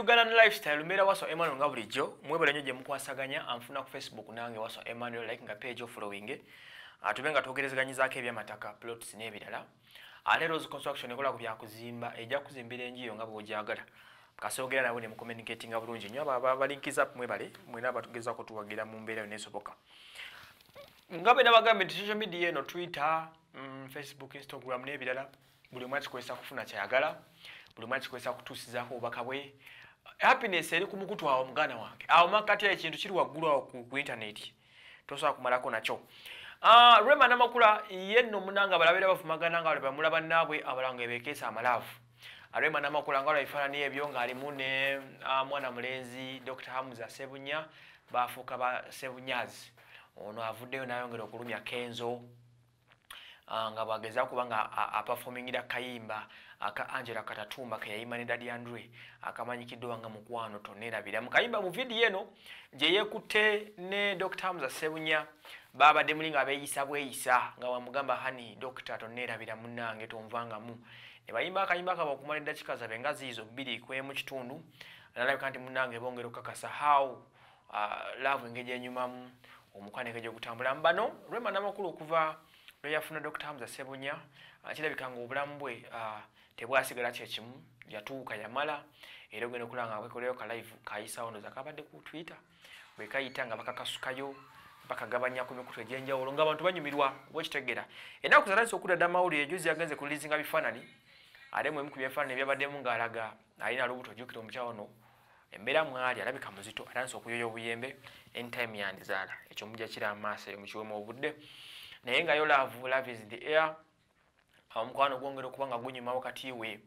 ugandan lifestyle mbeera waso emmanuel nga bulijjo mwebale nnyo gye mukwasaganya anfuna ku facebook nange waso emmanuel like nga page ofollowing atube nga twogerezeganyizaako ebyamataka plots n'ebirala. Ate rose construction ekola ku byakuzimba ejja kuzimbira enjiyo nga bwojagala kasoogera nabo ne mucommunicatinga bulungi. Nnyo abalinkiza mwebale mwena abatugezako tuwagira mu mbeera yo nesoboka nga bwe nabagambye nti social media eno twitter mm, facebook instagram n'ebirala buli omu akikozesa kufuna kyayagala buli omu akikozesa kutuusizaako obubaka bwe happiness eri ku mukutu awo muganda wange. Awo makati ekintu kiri waggulu awo ku, intaneti tosobola kumalako nakyo. Uh, rema namakula ye nno munanga balabira bavumagana nga bamula bannaabwe abalala nga ebekeesa amalaavu rema namakula nga olaba ebifaanani ebyo ng'alimu ne uh, mwana mulenzi dr hamza sebunya bafuuka ba sebunyazi. Ono avuddeyo nayongera okulumya kenzo nga bwageza kuba nga apafomingira kayimba aka angela katatumba keyayima ne dadi andre akamanyikiddwa nga mukwano tonerabira mukayimba mu vidiyo eno gye yeekutte ne dr hamza sebunya babadde muli nga beeyisa bweyisa nga wamugamba hani dokita tonerabira munnange tonvangamu. Ne bayimba akayimba kaba okumala eddakika zabe nga ziizo bbiri kwemu kitundu nalabika nti munnange bongera okukakasa how uh, laavu engeri enyumamu omukwana engeri gyogutambulamu bano lwema namakulu okuva lweyafuna dr hamza sebunya uh, kirabika nga obulamu bwe uh, tebwasigala kyekimu yatuuka yamala era ogenda okulaba nga bwekoleyo kalive kayisawo ndoza kabadde ku twitter bwekayita nga bakakasukayo bakagabanya ku mikutu egyenjawulo ngaabantu banyumirwa bwekitegera ennaku zatanisa okudda dda amawulire ejuzi yagenze kulizinga bifaanani ate mwemu ku byefaanani ebyabaddemu ng'alaga alina lubuto ojjukira omukyalo ono embeera mwali alabika muzito atandisa okuyoya obuyembe anytime yandizaala. Ekyo mujja kiri amaaso eyo mukiwemu obudde naye nga yo love love is the air. Omukwano gwongera okuba nga gunyumawo kati we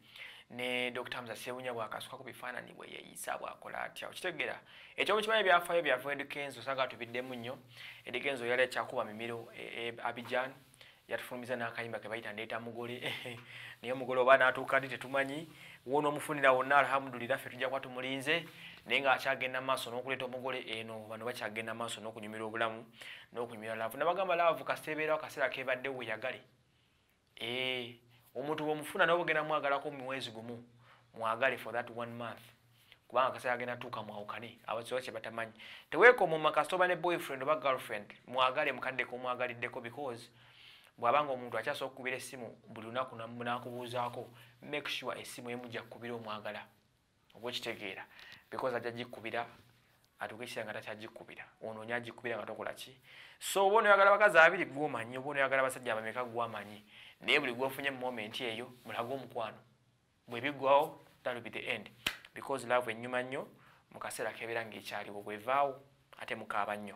ne dr hamza sebunya bwakasuka ku bifaanani bwe yeeyisa bwakola atya? Okitegeera. Ekyo mukimanyi byafaayo byava edikenzo saga tubiddemu nnyo. Edikenzo yali ekyakuba mimiro e, e, abijan yatufulumiza n'akayimba ke bayita ndeeta mugole. Naye omugole oba n'atuuka ndi tetumanyi wona omufunira wonna alhamdulillah ffe tujja kuba tumulinze naye ngaakyagenda maaso n'okuleeta omugole eno bano bakyagenda maaso n'okunyumira obulamu n'okunyumira laavu. Nabagamba laavu kasiteebeerawo kaseera kebadde weyagale ee omuntu bwomufuna nawe ogenda mwagalako mumwezi gumu mwagale for that one month. Kubanga kaseera agenda tuuka mwawukane abasoba kye batamanyi. Teweekoma makasitoba ne boyfriend oba girlfriend mwagale mukaddeko mwagaliddeko because bw'abanga omuntu akyasobola okukubira essimu buli lunaku nakubuuzaako make sure essimu emujja kukubira omwagala oba okitegeera because ajja gikkubira atuuka ekiseera nga takyagikubira ono onye agikubira nga tokola ki? So oba onoyagala bakazi abiri gwomanyi oba onoyagala basajja abameka gwamanyi naye buli gwofunye mu moment eyo mulage omukwano. Bwebiggwawo that'll be the end. Because love enyuma nnyo mu kaseera kebeera ngaekyaliwo bwevaawo ate mukaaba nnyo